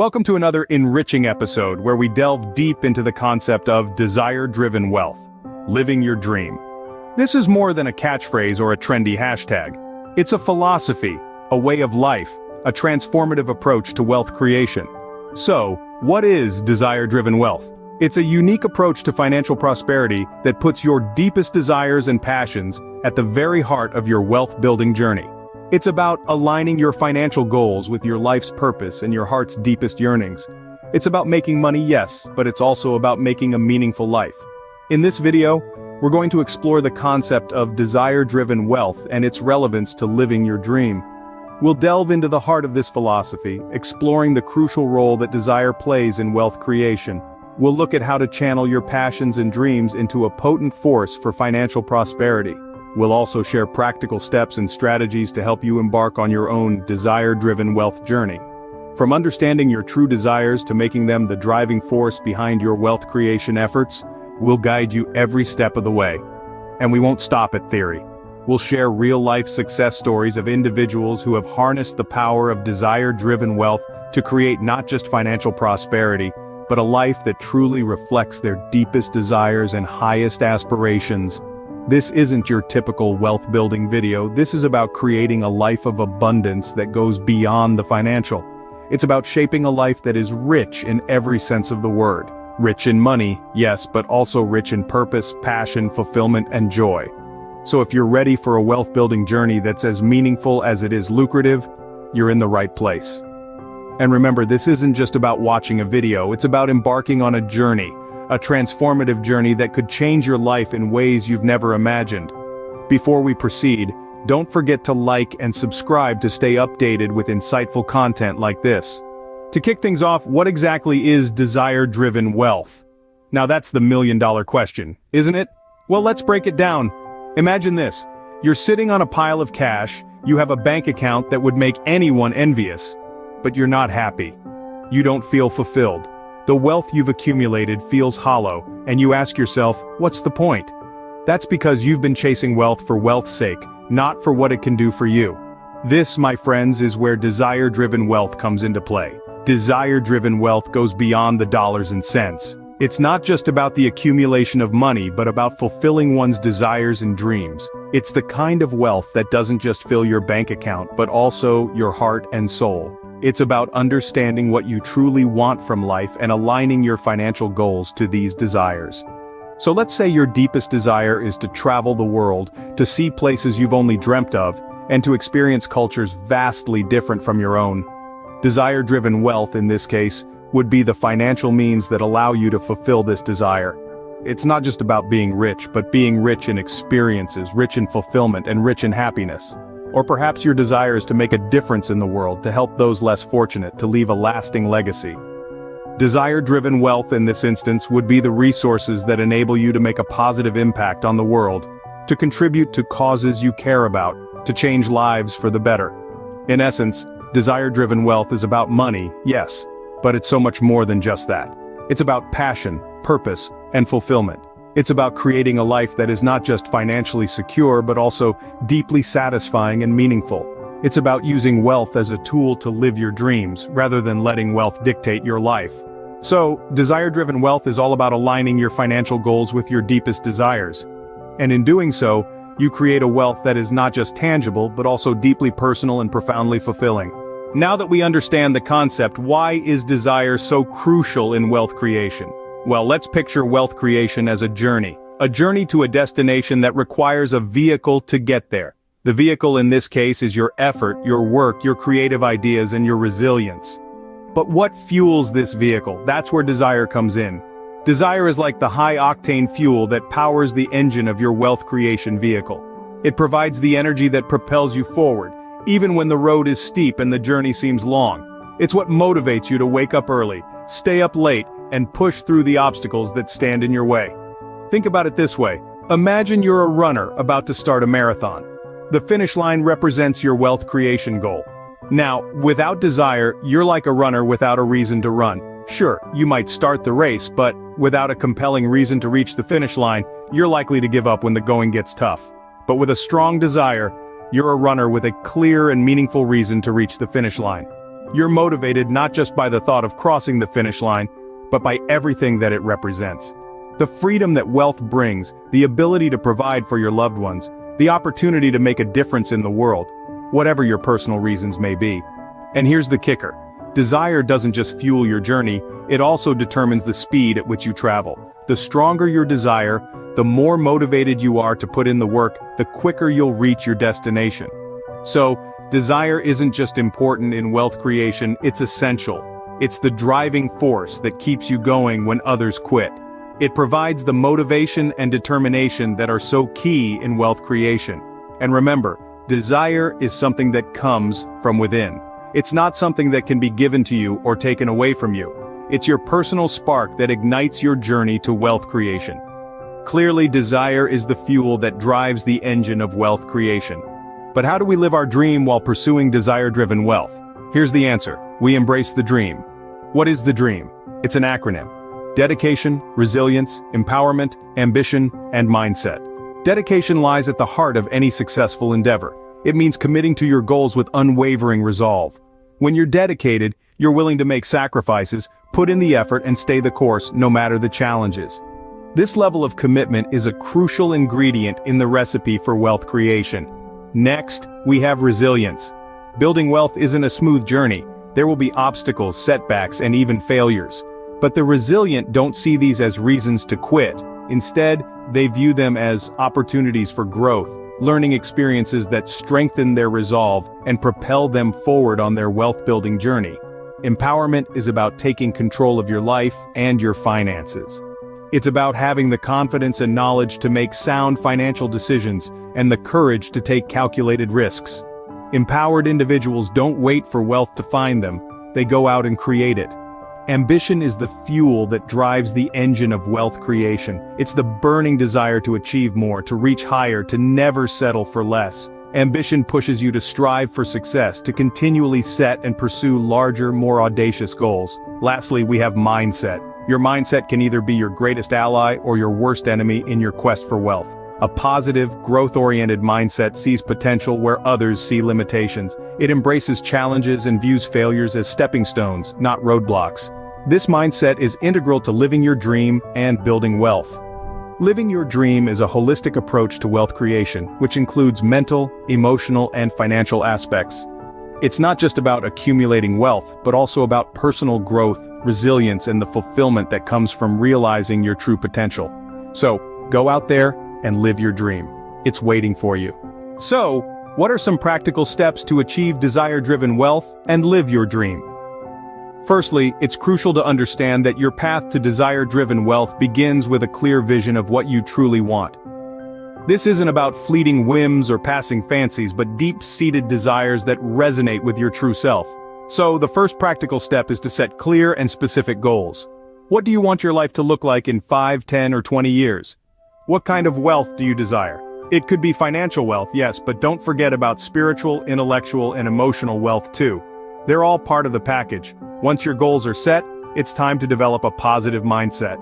Welcome to another enriching episode where we delve deep into the concept of desire-driven wealth, living your dream. This is more than a catchphrase or a trendy hashtag. It's a philosophy, a way of life, a transformative approach to wealth creation. So, what is desire-driven wealth? It's a unique approach to financial prosperity that puts your deepest desires and passions at the very heart of your wealth-building journey. It's about aligning your financial goals with your life's purpose and your heart's deepest yearnings. It's about making money yes, but it's also about making a meaningful life. In this video, we're going to explore the concept of desire-driven wealth and its relevance to living your dream. We'll delve into the heart of this philosophy, exploring the crucial role that desire plays in wealth creation. We'll look at how to channel your passions and dreams into a potent force for financial prosperity. We'll also share practical steps and strategies to help you embark on your own desire-driven wealth journey. From understanding your true desires to making them the driving force behind your wealth creation efforts, we'll guide you every step of the way. And we won't stop at theory. We'll share real-life success stories of individuals who have harnessed the power of desire-driven wealth to create not just financial prosperity, but a life that truly reflects their deepest desires and highest aspirations. This isn't your typical wealth-building video, this is about creating a life of abundance that goes beyond the financial. It's about shaping a life that is rich in every sense of the word. Rich in money, yes, but also rich in purpose, passion, fulfillment, and joy. So if you're ready for a wealth-building journey that's as meaningful as it is lucrative, you're in the right place. And remember, this isn't just about watching a video, it's about embarking on a journey, a transformative journey that could change your life in ways you've never imagined. Before we proceed, don't forget to like and subscribe to stay updated with insightful content like this. To kick things off, what exactly is desire-driven wealth? Now that's the million-dollar question, isn't it? Well, let's break it down. Imagine this. You're sitting on a pile of cash, you have a bank account that would make anyone envious. But you're not happy. You don't feel fulfilled. The wealth you've accumulated feels hollow, and you ask yourself, what's the point? That's because you've been chasing wealth for wealth's sake, not for what it can do for you. This, my friends, is where desire-driven wealth comes into play. Desire-driven wealth goes beyond the dollars and cents. It's not just about the accumulation of money but about fulfilling one's desires and dreams. It's the kind of wealth that doesn't just fill your bank account but also your heart and soul. It's about understanding what you truly want from life and aligning your financial goals to these desires. So let's say your deepest desire is to travel the world, to see places you've only dreamt of, and to experience cultures vastly different from your own. Desire-driven wealth, in this case, would be the financial means that allow you to fulfill this desire. It's not just about being rich, but being rich in experiences, rich in fulfillment, and rich in happiness. Or perhaps your desire is to make a difference in the world to help those less fortunate to leave a lasting legacy. Desire-driven wealth in this instance would be the resources that enable you to make a positive impact on the world, to contribute to causes you care about, to change lives for the better. In essence, desire-driven wealth is about money, yes, but it's so much more than just that. It's about passion, purpose, and fulfillment. It's about creating a life that is not just financially secure but also deeply satisfying and meaningful. It's about using wealth as a tool to live your dreams, rather than letting wealth dictate your life. So, desire-driven wealth is all about aligning your financial goals with your deepest desires. And in doing so, you create a wealth that is not just tangible but also deeply personal and profoundly fulfilling. Now that we understand the concept, why is desire so crucial in wealth creation? Well, let's picture wealth creation as a journey. A journey to a destination that requires a vehicle to get there. The vehicle in this case is your effort, your work, your creative ideas, and your resilience. But what fuels this vehicle? That's where desire comes in. Desire is like the high-octane fuel that powers the engine of your wealth creation vehicle. It provides the energy that propels you forward, even when the road is steep and the journey seems long. It's what motivates you to wake up early, stay up late, and push through the obstacles that stand in your way. Think about it this way. Imagine you're a runner about to start a marathon. The finish line represents your wealth creation goal. Now, without desire, you're like a runner without a reason to run. Sure, you might start the race, but without a compelling reason to reach the finish line, you're likely to give up when the going gets tough. But with a strong desire, you're a runner with a clear and meaningful reason to reach the finish line. You're motivated not just by the thought of crossing the finish line, but by everything that it represents. The freedom that wealth brings, the ability to provide for your loved ones, the opportunity to make a difference in the world, whatever your personal reasons may be. And here's the kicker. Desire doesn't just fuel your journey, it also determines the speed at which you travel. The stronger your desire, the more motivated you are to put in the work, the quicker you'll reach your destination. So, desire isn't just important in wealth creation, it's essential. It's the driving force that keeps you going when others quit. It provides the motivation and determination that are so key in wealth creation. And remember, desire is something that comes from within. It's not something that can be given to you or taken away from you. It's your personal spark that ignites your journey to wealth creation. Clearly desire is the fuel that drives the engine of wealth creation. But how do we live our dream while pursuing desire-driven wealth? Here's the answer. We embrace the dream. What is the dream? It's an acronym. Dedication, resilience, empowerment, ambition, and mindset. Dedication lies at the heart of any successful endeavor. It means committing to your goals with unwavering resolve. When you're dedicated, you're willing to make sacrifices, put in the effort and stay the course no matter the challenges. This level of commitment is a crucial ingredient in the recipe for wealth creation. Next, we have resilience. Building wealth isn't a smooth journey, there will be obstacles, setbacks, and even failures. But the resilient don't see these as reasons to quit. Instead, they view them as opportunities for growth, learning experiences that strengthen their resolve and propel them forward on their wealth-building journey. Empowerment is about taking control of your life and your finances. It's about having the confidence and knowledge to make sound financial decisions and the courage to take calculated risks. Empowered individuals don't wait for wealth to find them, they go out and create it. Ambition is the fuel that drives the engine of wealth creation. It's the burning desire to achieve more, to reach higher, to never settle for less. Ambition pushes you to strive for success, to continually set and pursue larger, more audacious goals. Lastly, we have mindset. Your mindset can either be your greatest ally or your worst enemy in your quest for wealth. A positive, growth-oriented mindset sees potential where others see limitations. It embraces challenges and views failures as stepping stones, not roadblocks. This mindset is integral to living your dream and building wealth. Living your dream is a holistic approach to wealth creation, which includes mental, emotional, and financial aspects. It's not just about accumulating wealth, but also about personal growth, resilience, and the fulfillment that comes from realizing your true potential. So, go out there and live your dream. It's waiting for you. So, what are some practical steps to achieve desire-driven wealth and live your dream? Firstly, it's crucial to understand that your path to desire-driven wealth begins with a clear vision of what you truly want. This isn't about fleeting whims or passing fancies but deep-seated desires that resonate with your true self. So, the first practical step is to set clear and specific goals. What do you want your life to look like in 5, 10, or 20 years? What kind of wealth do you desire? It could be financial wealth, yes, but don't forget about spiritual, intellectual, and emotional wealth too. They're all part of the package. Once your goals are set, it's time to develop a positive mindset.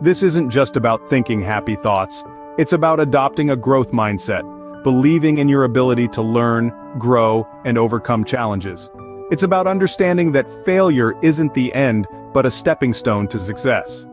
This isn't just about thinking happy thoughts. It's about adopting a growth mindset, believing in your ability to learn, grow, and overcome challenges. It's about understanding that failure isn't the end, but a stepping stone to success.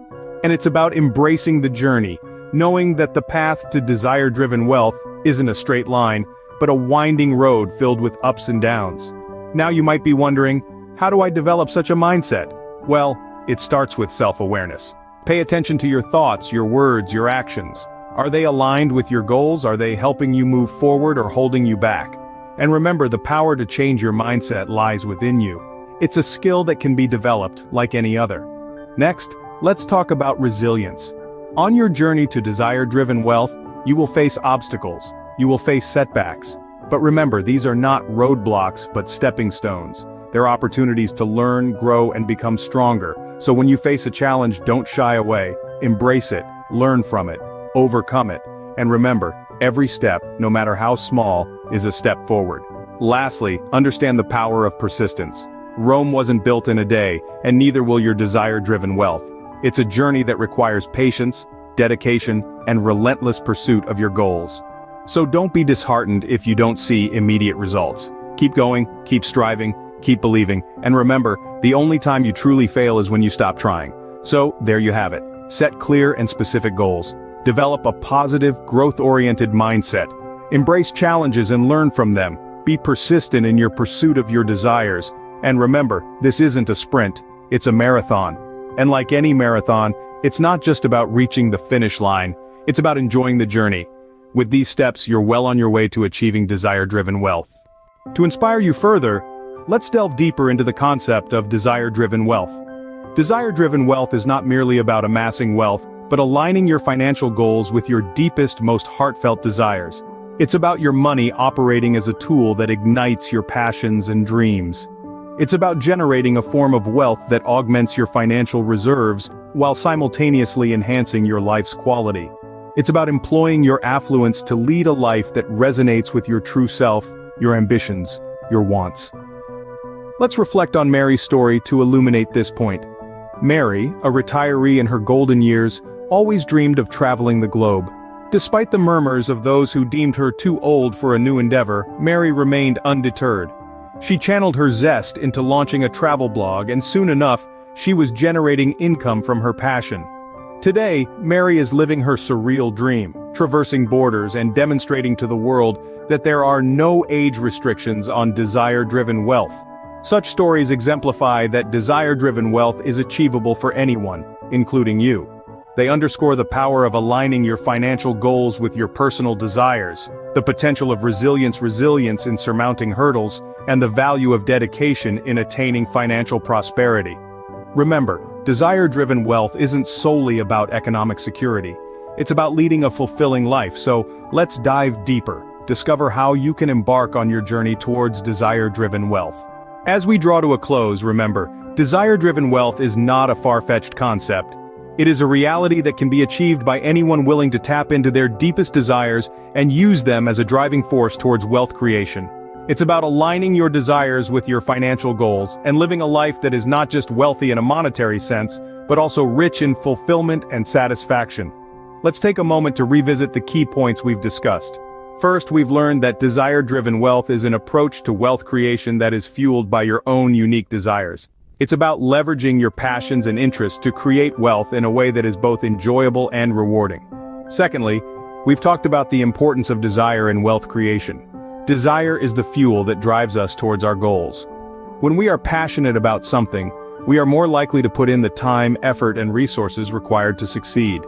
And it's about embracing the journey, knowing that the path to desire-driven wealth isn't a straight line, but a winding road filled with ups and downs. Now you might be wondering, how do I develop such a mindset? Well, it starts with self-awareness. Pay attention to your thoughts, your words, your actions. Are they aligned with your goals? Are they helping you move forward or holding you back? And remember the power to change your mindset lies within you. It's a skill that can be developed like any other. Next, let's talk about resilience. On your journey to desire-driven wealth, you will face obstacles, you will face setbacks. But remember, these are not roadblocks but stepping stones. They're opportunities to learn, grow, and become stronger. So when you face a challenge, don't shy away, embrace it, learn from it, overcome it, and remember, every step, no matter how small, is a step forward. Lastly, understand the power of persistence. Rome wasn't built in a day, and neither will your desire-driven wealth. It's a journey that requires patience, dedication, and relentless pursuit of your goals. So don't be disheartened if you don't see immediate results. Keep going, keep striving, keep believing, and remember, the only time you truly fail is when you stop trying. So, there you have it. Set clear and specific goals. Develop a positive, growth-oriented mindset. Embrace challenges and learn from them. Be persistent in your pursuit of your desires. And remember, this isn't a sprint, it's a marathon. And like any marathon, it's not just about reaching the finish line, it's about enjoying the journey. With these steps, you're well on your way to achieving desire-driven wealth. To inspire you further, let's delve deeper into the concept of desire-driven wealth. Desire-driven wealth is not merely about amassing wealth, but aligning your financial goals with your deepest, most heartfelt desires. It's about your money operating as a tool that ignites your passions and dreams. It's about generating a form of wealth that augments your financial reserves while simultaneously enhancing your life's quality. It's about employing your affluence to lead a life that resonates with your true self, your ambitions, your wants. Let's reflect on Mary's story to illuminate this point. Mary, a retiree in her golden years, always dreamed of traveling the globe. Despite the murmurs of those who deemed her too old for a new endeavor, Mary remained undeterred. She channeled her zest into launching a travel blog and soon enough, she was generating income from her passion. Today, Mary is living her surreal dream, traversing borders and demonstrating to the world that there are no age restrictions on desire-driven wealth. Such stories exemplify that desire-driven wealth is achievable for anyone, including you. They underscore the power of aligning your financial goals with your personal desires, the potential of resilience resilience in surmounting hurdles, and the value of dedication in attaining financial prosperity. Remember, desire-driven wealth isn't solely about economic security. It's about leading a fulfilling life, so let's dive deeper, discover how you can embark on your journey towards desire-driven wealth. As we draw to a close, remember, desire-driven wealth is not a far-fetched concept. It is a reality that can be achieved by anyone willing to tap into their deepest desires and use them as a driving force towards wealth creation. It's about aligning your desires with your financial goals and living a life that is not just wealthy in a monetary sense, but also rich in fulfillment and satisfaction. Let's take a moment to revisit the key points we've discussed. First, we've learned that desire-driven wealth is an approach to wealth creation that is fueled by your own unique desires. It's about leveraging your passions and interests to create wealth in a way that is both enjoyable and rewarding. Secondly, we've talked about the importance of desire in wealth creation. Desire is the fuel that drives us towards our goals. When we are passionate about something, we are more likely to put in the time, effort, and resources required to succeed.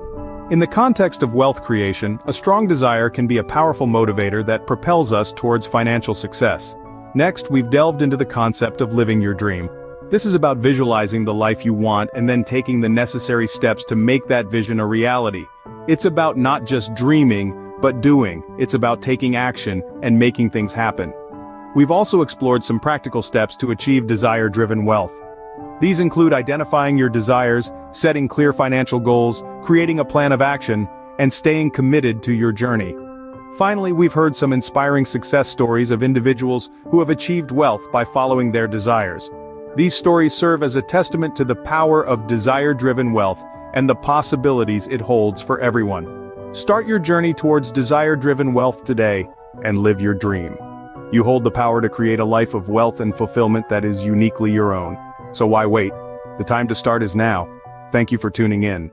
In the context of wealth creation, a strong desire can be a powerful motivator that propels us towards financial success. Next, we've delved into the concept of living your dream. This is about visualizing the life you want and then taking the necessary steps to make that vision a reality. It's about not just dreaming, but doing. It's about taking action and making things happen. We've also explored some practical steps to achieve desire-driven wealth. These include identifying your desires, setting clear financial goals, creating a plan of action, and staying committed to your journey. Finally, we've heard some inspiring success stories of individuals who have achieved wealth by following their desires. These stories serve as a testament to the power of desire-driven wealth and the possibilities it holds for everyone. Start your journey towards desire-driven wealth today and live your dream. You hold the power to create a life of wealth and fulfillment that is uniquely your own. So why wait? The time to start is now. Thank you for tuning in.